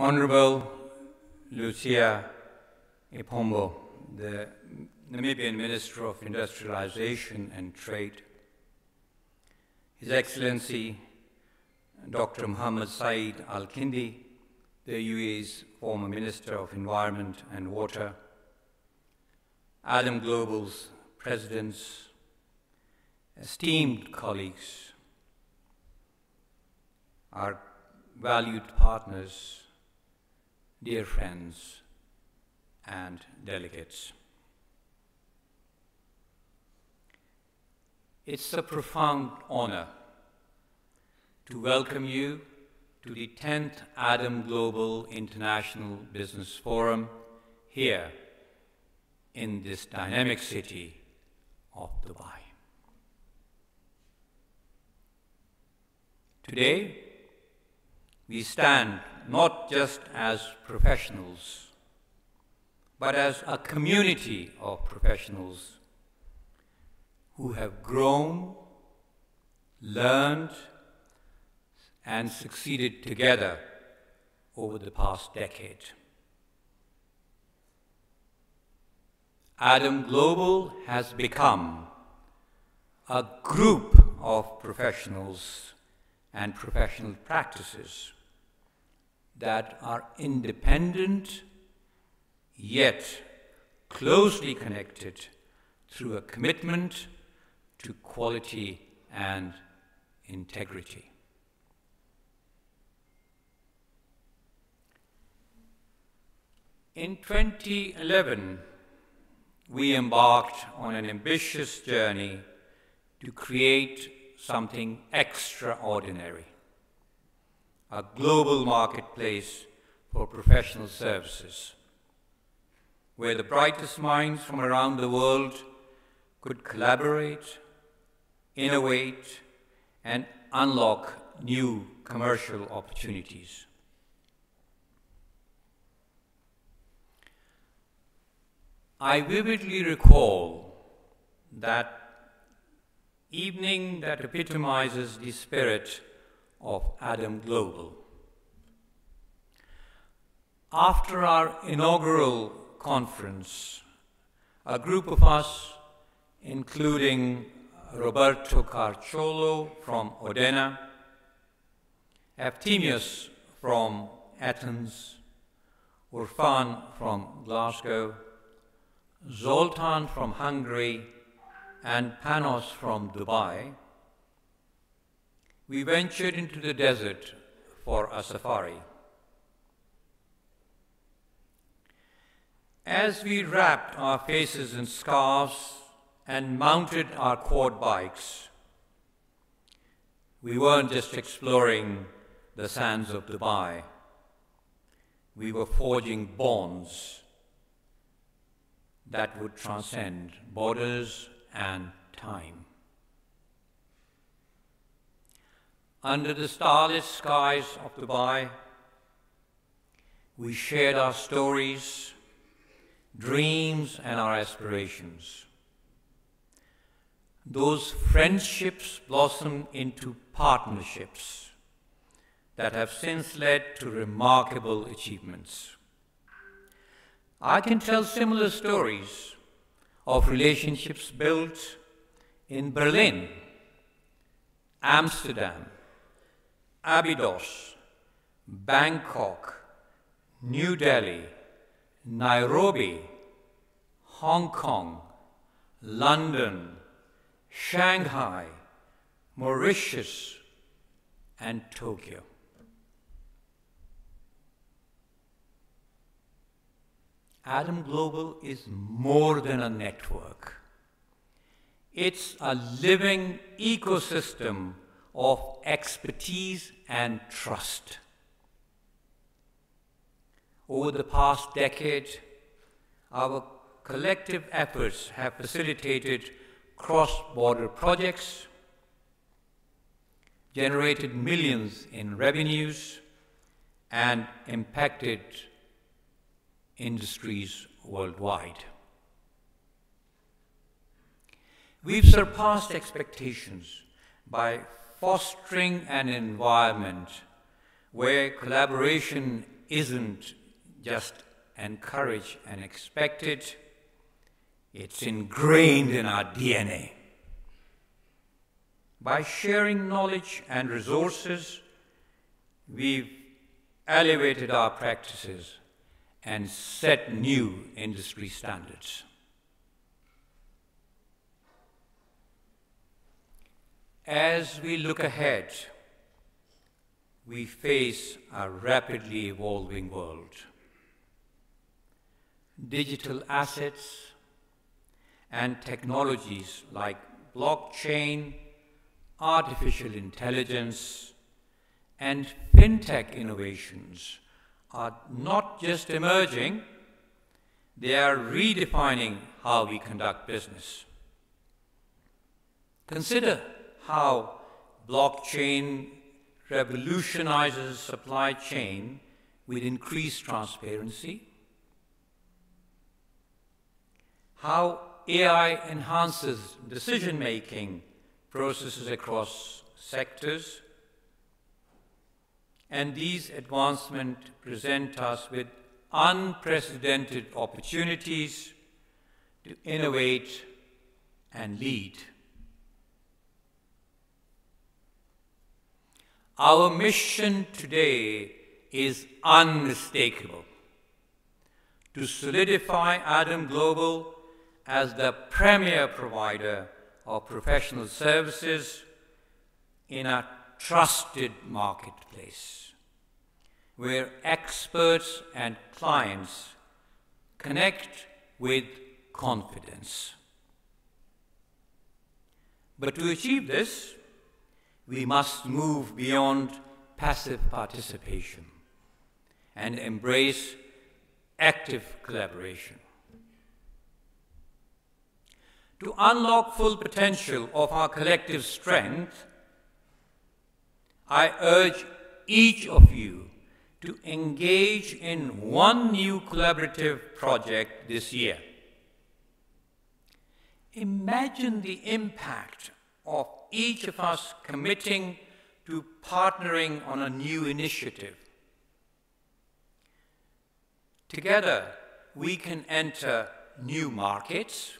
Honorable Lucia Iipumbu, the Namibian Minister of Industrialization and Trade, His Excellency Dr. Muhammad Said Al Kindi, the UAE's former Minister of Environment and Water, Adam Global's presidents, esteemed colleagues, our valued partners, dear friends, and delegates. It's a profound honor to welcome you to the 10th Adam Global International Business Forum here in this dynamic city of Dubai. Today, we stand not just as professionals, but as a community of professionals who have grown, learned, and succeeded together over the past decade. Adam Global has become a group of professionals and professional practices that are independent yet closely connected through a commitment to quality and integrity. In 2011, we embarked on an ambitious journey to create something extraordinary a global marketplace for professional services, where the brightest minds from around the world could collaborate, innovate, and unlock new commercial opportunities. I vividly recall that evening that epitomizes the spirit of Adam Global. After our inaugural conference, a group of us, including Roberto Carciolo from Odena, Efthymios from Athens, Urfan from Glasgow, Zoltan from Hungary, and Panos from Dubai, we ventured into the desert for a safari. As we wrapped our faces in scarves and mounted our quad bikes, we weren't just exploring the sands of Dubai. We were forging bonds that would transcend borders and time. Under the starless skies of Dubai, we shared our stories, dreams, and our aspirations. Those friendships blossomed into partnerships that have since led to remarkable achievements. I can tell similar stories of relationships built in Berlin, Amsterdam, Abu Dhabi, Bangkok, New Delhi, Nairobi, Hong Kong, London, Shanghai, Mauritius, and Tokyo. Adam Global is more than a network. It's a living ecosystem of expertise and trust. Over the past decade, our collective efforts have facilitated cross-border projects, generated millions in revenues, and impacted industries worldwide. We've surpassed expectations by fostering an environment where collaboration isn't just encouraged and expected, it's ingrained in our DNA. By sharing knowledge and resources, we've elevated our practices and set new industry standards. As we look ahead, we face a rapidly evolving world. Digital assets and technologies like blockchain, artificial intelligence, and fintech innovations are not just emerging, they are redefining how we conduct business. Consider how blockchain revolutionizes supply chain with increased transparency, how AI enhances decision making processes across sectors, and these advancements present us with unprecedented opportunities to innovate and lead. Our mission today is unmistakable to solidify Adam Global as the premier provider of professional services in a trusted marketplace where experts and clients connect with confidence. But to achieve this, we must move beyond passive participation and embrace active collaboration. To unlock full potential of our collective strength, I urge each of you to engage in one new collaborative project this year. Imagine the impact of each of us committing to partnering on a new initiative. Together, we can enter new markets,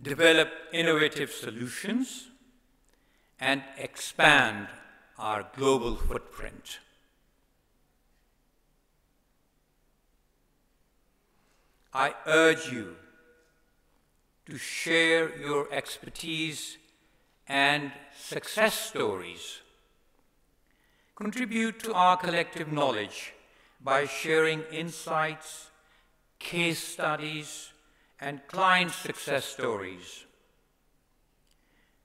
develop innovative solutions, and expand our global footprint. I urge you to share your expertise and success stories. Contribute to our collective knowledge by sharing insights, case studies, and client success stories.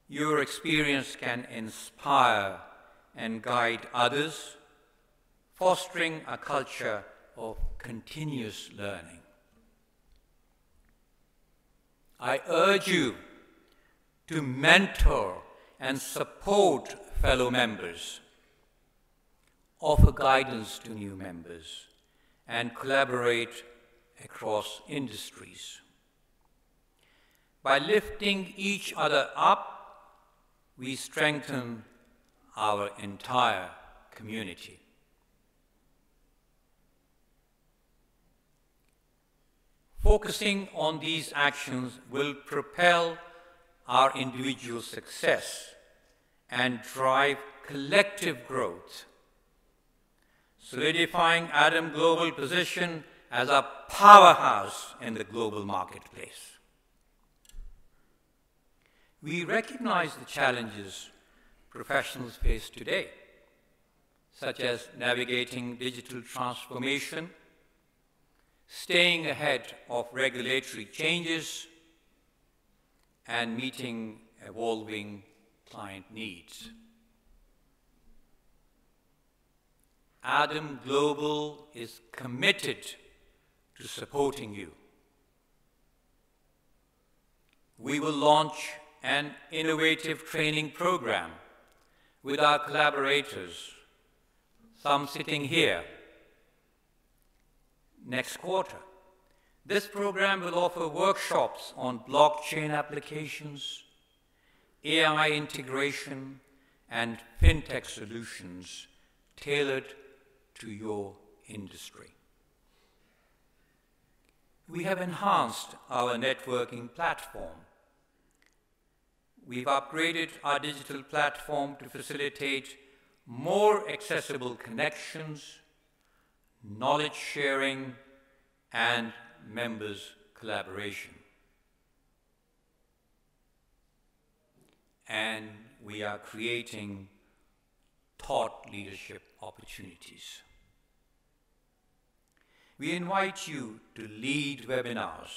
Your experience can inspire and guide others, fostering a culture of continuous learning. I urge you to mentor and support fellow members, offer guidance to new members, and collaborate across industries. By lifting each other up, we strengthen our entire community. Focusing on these actions will propel our individual success and drive collective growth, solidifying Adam Global position as a powerhouse in the global marketplace. We recognize the challenges professionals face today, such as navigating digital transformation, staying ahead of regulatory changes, and meeting evolving client needs. Adam Global is committed to supporting you. We will launch an innovative training program with our collaborators, some sitting here, next quarter. This program will offer workshops on blockchain applications, AI integration, and fintech solutions tailored to your industry. We have enhanced our networking platform. We've upgraded our digital platform to facilitate more accessible connections, knowledge sharing, and members' collaboration. And we are creating thought leadership opportunities. We invite you to lead webinars,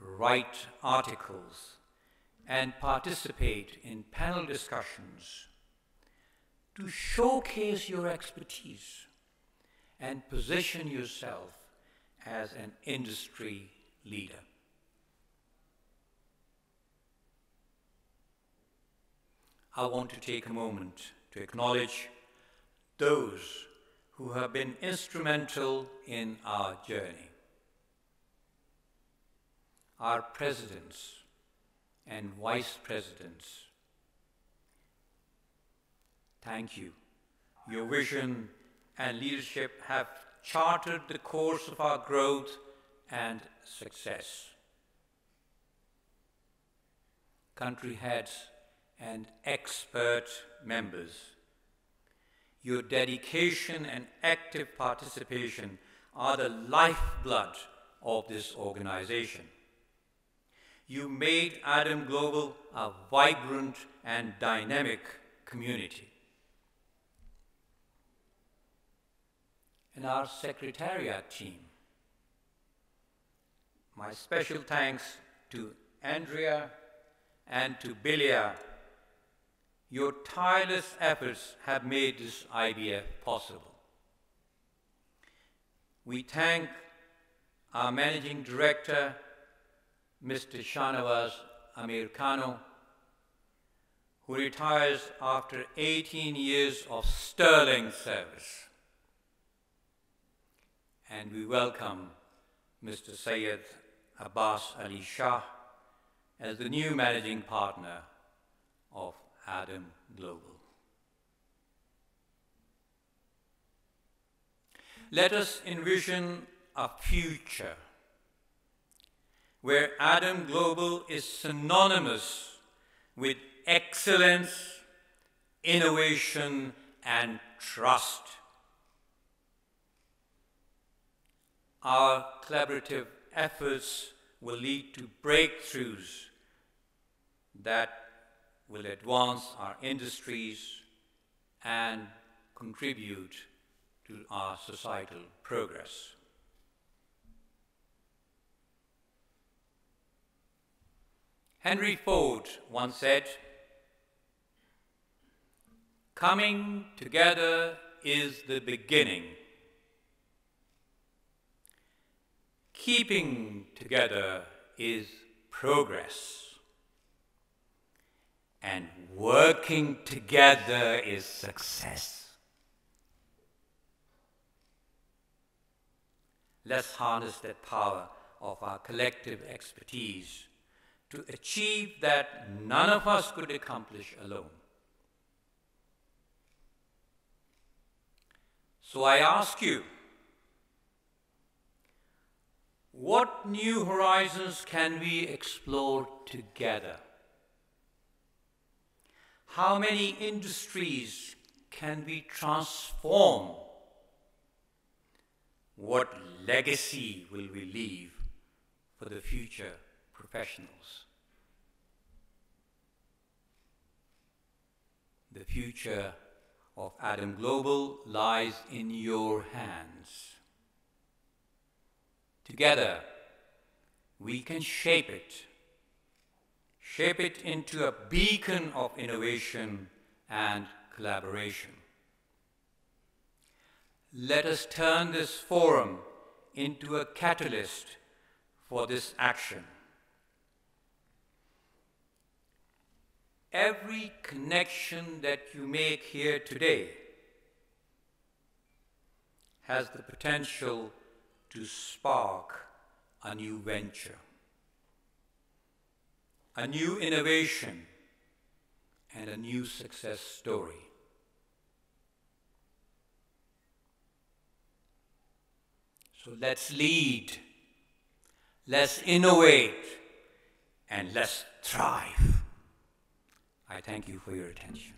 write articles, and participate in panel discussions to showcase your expertise and position yourself as an industry leader. I want to take a moment to acknowledge those who have been instrumental in our journey. Our presidents and vice presidents, thank you. Your vision and leadership have chartered the course of our growth and success. Country heads and expert members your dedication and active participation are the lifeblood of this organization. You made Adam Global a vibrant and dynamic community. And our secretariat team. My special thanks to Andrea and to Bilia your tireless efforts have made this IBF possible. We thank our Managing Director, Mr. Shanawaz Amir Kano, who retires after 18 years of sterling service. And we welcome Mr. Sayed Abbas Ali Shah as the new managing partner of Adam Global. Let us envision a future where Adam Global is synonymous with excellence, innovation, and trust. Our collaborative efforts will lead to breakthroughs that will advance our industries and contribute to our societal progress. Henry Ford once said, Coming together is the beginning. Keeping together is progress and working together is success. Let's harness that power of our collective expertise to achieve that none of us could accomplish alone. So I ask you, what new horizons can we explore together? How many industries can we transform? What legacy will we leave for the future professionals? The future of Adam Global lies in your hands. Together, we can shape it shape it into a beacon of innovation and collaboration. Let us turn this forum into a catalyst for this action. Every connection that you make here today has the potential to spark a new venture, a new innovation, and a new success story. So let's lead, let's innovate, and let's thrive. I thank you for your attention.